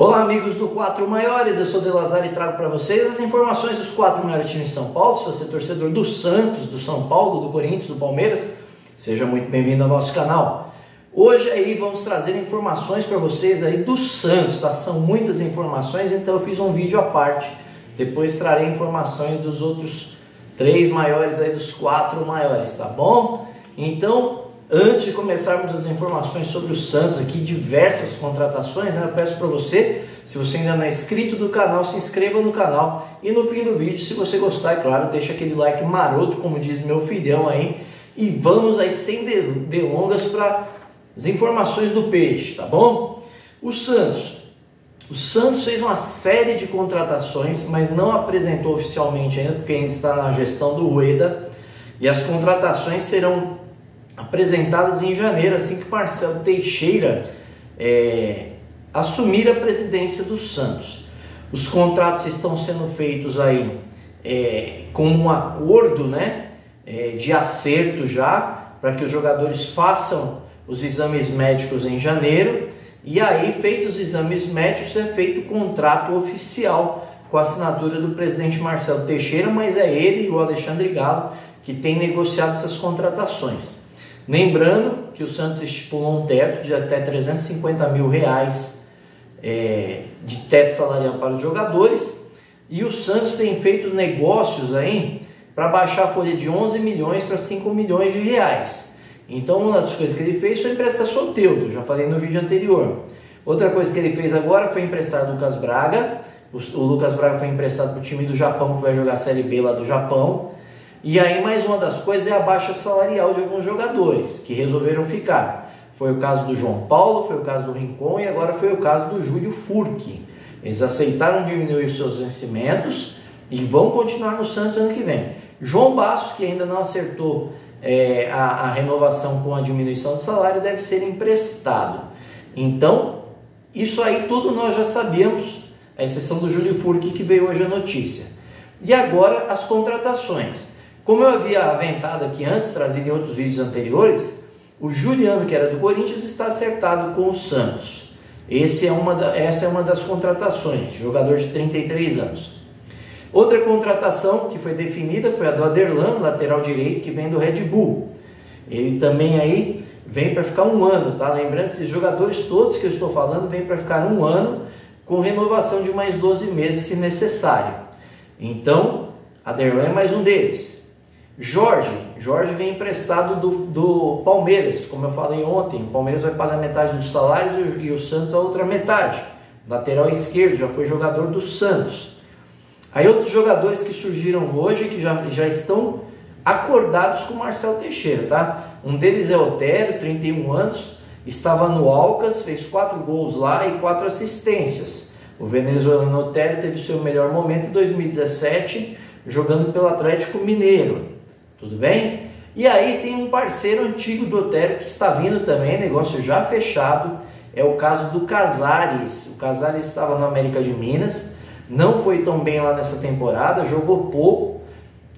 Olá, amigos do Quatro Maiores, eu sou Delazar e trago para vocês as informações dos quatro maiores times de São Paulo. Se você é torcedor do Santos, do São Paulo, do Corinthians, do Palmeiras, seja muito bem-vindo ao nosso canal. Hoje aí vamos trazer informações para vocês aí do Santos, tá? São muitas informações, então eu fiz um vídeo à parte. Depois trarei informações dos outros três maiores aí, dos quatro maiores, tá bom? Então, Antes de começarmos as informações sobre o Santos aqui, diversas contratações, né? eu peço para você, se você ainda não é inscrito do canal, se inscreva no canal e no fim do vídeo, se você gostar, é claro, deixa aquele like maroto, como diz meu filhão aí, e vamos aí sem delongas para as informações do peixe, tá bom? O Santos. O Santos fez uma série de contratações, mas não apresentou oficialmente ainda, porque ainda está na gestão do Ueda, e as contratações serão apresentadas em janeiro, assim que Marcelo Teixeira é, assumir a presidência do Santos. Os contratos estão sendo feitos aí é, com um acordo né, é, de acerto já, para que os jogadores façam os exames médicos em janeiro. E aí, feitos os exames médicos, é feito o contrato oficial com a assinatura do presidente Marcelo Teixeira, mas é ele e o Alexandre Galo que tem negociado essas contratações. Lembrando que o Santos estipulou um teto de até 350 mil reais é, de teto salarial para os jogadores e o Santos tem feito negócios aí para baixar a folha de 11 milhões para 5 milhões de reais. Então, uma das coisas que ele fez foi emprestar Soteudo, já falei no vídeo anterior. Outra coisa que ele fez agora foi emprestar Lucas Braga. O, o Lucas Braga foi emprestado para o time do Japão, que vai jogar a Série B lá do Japão. E aí mais uma das coisas é a baixa salarial de alguns jogadores que resolveram ficar. Foi o caso do João Paulo, foi o caso do Rincon e agora foi o caso do Júlio Furque. Eles aceitaram diminuir seus vencimentos e vão continuar no Santos ano que vem. João Basso, que ainda não acertou é, a, a renovação com a diminuição de salário, deve ser emprestado. Então, isso aí tudo nós já sabíamos, a exceção do Júlio Furque que veio hoje a notícia. E agora as contratações. Como eu havia aventado aqui antes, trazido em outros vídeos anteriores, o Juliano, que era do Corinthians, está acertado com o Santos. É uma da, essa é uma das contratações, jogador de 33 anos. Outra contratação que foi definida foi a do Aderlan, lateral direito, que vem do Red Bull. Ele também aí vem para ficar um ano, tá? Lembrando, esses jogadores todos que eu estou falando vêm para ficar um ano, com renovação de mais 12 meses, se necessário. Então, Aderlan é mais um deles. Jorge, Jorge vem emprestado do, do Palmeiras, como eu falei ontem. O Palmeiras vai pagar metade dos salários e, o Santos a outra metade. Lateral esquerdo, já foi jogador do Santos. Aí outros jogadores que surgiram hoje, que já, já estão acordados com o Marcelo Teixeira, tá? Um deles é Otero, 31 anos, estava no Alcas, fez quatro gols lá e quatro assistências. O venezuelano Otero teve seu melhor momento em 2017, jogando pelo Atlético Mineiro. Tudo bem? E aí tem um parceiro antigo do Otero que está vindo também, negócio já fechado. É o caso do Casares. O Casares estava no América de Minas, não foi tão bem lá nessa temporada, jogou pouco,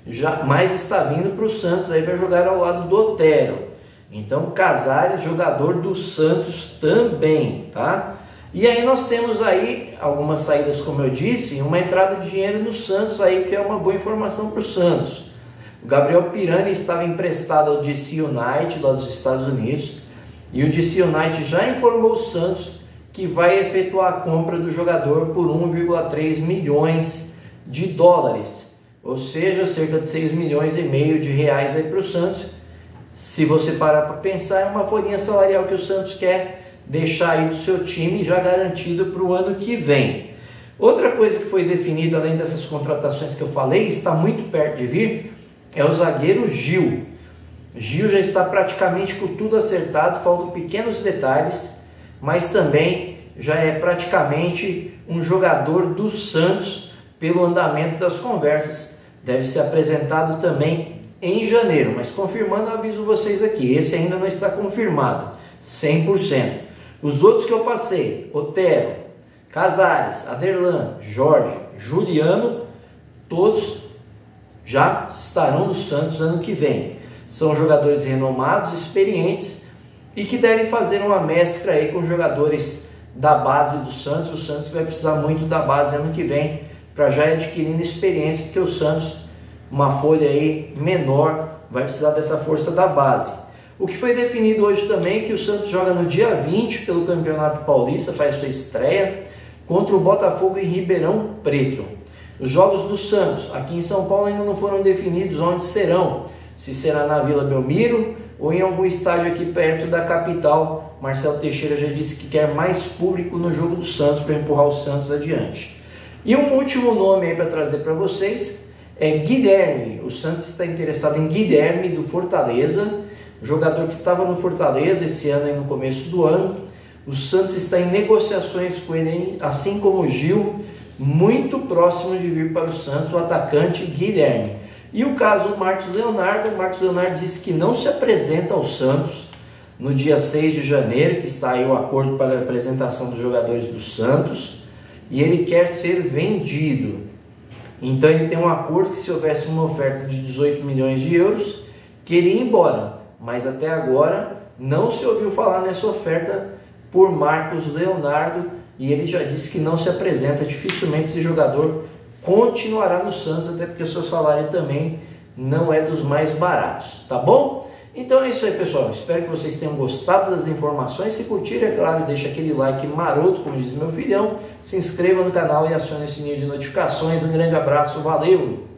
já, mas está vindo para o Santos, aí vai jogar ao lado do Otero. Então, Casares, jogador do Santos também, tá? E aí nós temos aí algumas saídas, como eu disse, uma entrada de dinheiro no Santos aí, que é uma boa informação para o Santos. O Gabriel Pirani estava emprestado ao DC United lá dos Estados Unidos e o DC United já informou o Santos que vai efetuar a compra do jogador por 1,3 milhões de dólares, ou seja, cerca de 6 milhões e meio de reais aí para o Santos. Se você parar para pensar, é uma folhinha salarial que o Santos quer deixar aí do seu time já garantido para o ano que vem. Outra coisa que foi definida além dessas contratações que eu falei, está muito perto de vir, é o zagueiro Gil. Gil já está praticamente com tudo acertado, faltam pequenos detalhes, mas também já é praticamente um jogador do Santos pelo andamento das conversas. Deve ser apresentado também em janeiro, mas confirmando, aviso vocês aqui, esse ainda não está confirmado, 100%. Os outros que eu passei, Otero, Casares, Aderlan, Jorge, Juliano, todos já estarão no Santos ano que vem. São jogadores renomados, experientes e que devem fazer uma mescla aí com jogadores da base do Santos. O Santos vai precisar muito da base ano que vem para já ir adquirindo experiência, porque o Santos, uma folha aí menor, vai precisar dessa força da base. O que foi definido hoje também é que o Santos joga no dia 20 pelo Campeonato Paulista, faz sua estreia contra o Botafogo em Ribeirão Preto. Os jogos do Santos aqui em São Paulo ainda não foram definidos onde serão, se será na Vila Belmiro ou em algum estádio aqui perto da capital. Marcelo Teixeira já disse que quer mais público no jogo do Santos para empurrar o Santos adiante. E um último nome aí para trazer para vocês é Guilherme. O Santos está interessado em Guilherme do Fortaleza, jogador que estava no Fortaleza esse ano e no começo do ano. O Santos está em negociações com ele, assim como o Gil, muito próximo de vir para o Santos, o atacante Guilherme. E o caso Marcos Leonardo, o Marcos Leonardo disse que não se apresenta ao Santos no dia 6 de janeiro, que está aí o acordo para a apresentação dos jogadores do Santos, e ele quer ser vendido. Então ele tem um acordo que se houvesse uma oferta de 18 milhões de euros, queria ir embora, mas até agora não se ouviu falar nessa oferta por Marcos Leonardo e ele já disse que não se apresenta, dificilmente esse jogador continuará no Santos, até porque o seu salário também não é dos mais baratos, tá bom? Então é isso aí, pessoal. Espero que vocês tenham gostado das informações. Se curtirem, é claro, deixa aquele like maroto, como diz meu filhão. Se inscreva no canal e acione o sininho de notificações. Um grande abraço, valeu!